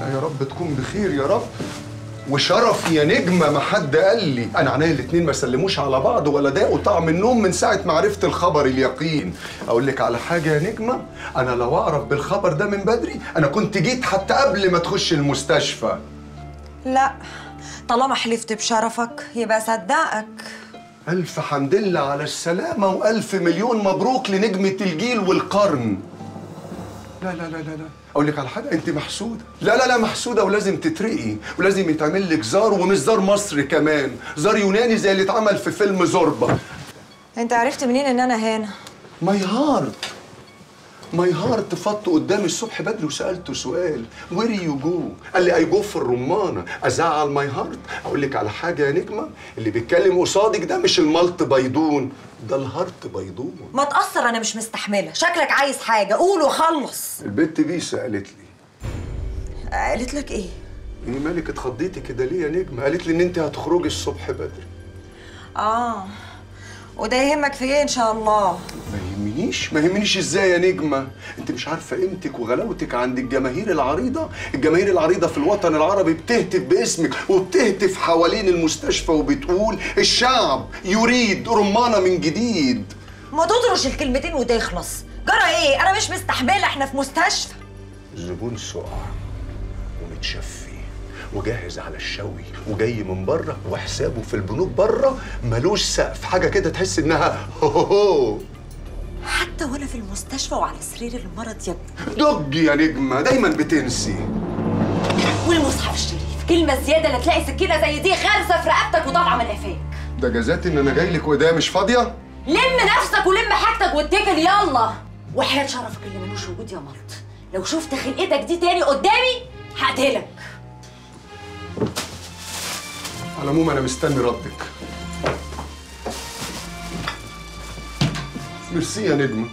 يا رب تكون بخير يا رب. وشرف يا نجمة ما حد قال لي. أنا عينيا الاتنين ما سلموش على بعض ولا داقوا طعم النوم من ساعة ما عرفت الخبر اليقين. أقول لك على حاجة يا نجمة أنا لو أعرف بالخبر ده من بدري أنا كنت جيت حتى قبل ما تخش المستشفى. لا طالما حلفت بشرفك يبقى صدقك. ألف حمد لله على السلامة وألف مليون مبروك لنجمة الجيل والقرن. لا لا لا لا لا. أقول لك على حاجة أنت محسودة. لا لا لا محسودة ولازم تترقي. ولازم يتعمل لك زار ومش زار مصري كمان. زار يوناني زي اللي اتعمل في فيلم زوربا. أنت عرفت منين إن أنا هنا؟ my heart my heart فط قدامي الصبح بدري وسألته سؤال. where you go قال لي I go في الرمانه أزعل my heart أقول لك على حاجة يا نجمة اللي بيتكلم قصادك ده مش الملط بيضون. ده الهارت بيضون ما تأثر أنا مش مستحملة. شكلك عايز حاجة. قول وخلص البت بيسا قالت لي. قالت لك إيه؟ إيه مالك اتخضيتي كده؟ ليه يا نجمه قالت لي إن أنت هتخرجي الصبح بدري. آه. وده يهمك في إيه إن شاء الله؟ يهمنيش ما يهمنيش إزاي يا نجمة؟ أنت مش عارفة قيمتك وغلاوتك عند الجماهير العريضة؟ الجماهير العريضة في الوطن العربي بتهتف باسمك وبتهتف حوالين المستشفى وبتقول الشعب يريد رمانة من جديد. ما تطرش الكلمتين وتخلص. جرى إيه؟ أنا مش مستحملة إحنا في مستشفى. الزبون سقع ومتشفي وجاهز على الشوي وجاي من بره وحسابه في البنوك بره ملوش سقف. حاجة كده تحس إنها هو هو. وأنا في المستشفى وعلى سرير المرض يا ابني. دج يا نجمة دايما بتنسي. والمصحف الشريف كلمة زيادة لا تلاقي سكينة زي دي خارسه في رقبتك وطالعه من قفاك. ده جزات إن أنا جاي لك وإيديا مش فاضية؟ لم نفسك ولم حاجتك واتكل يلا. وحياة شرفك اللي ملوش وجود يا ملط لو شفت خلقتك دي تاني قدامي هقتلك. على العموم أنا مستني ردك. ميرسي يا نجمه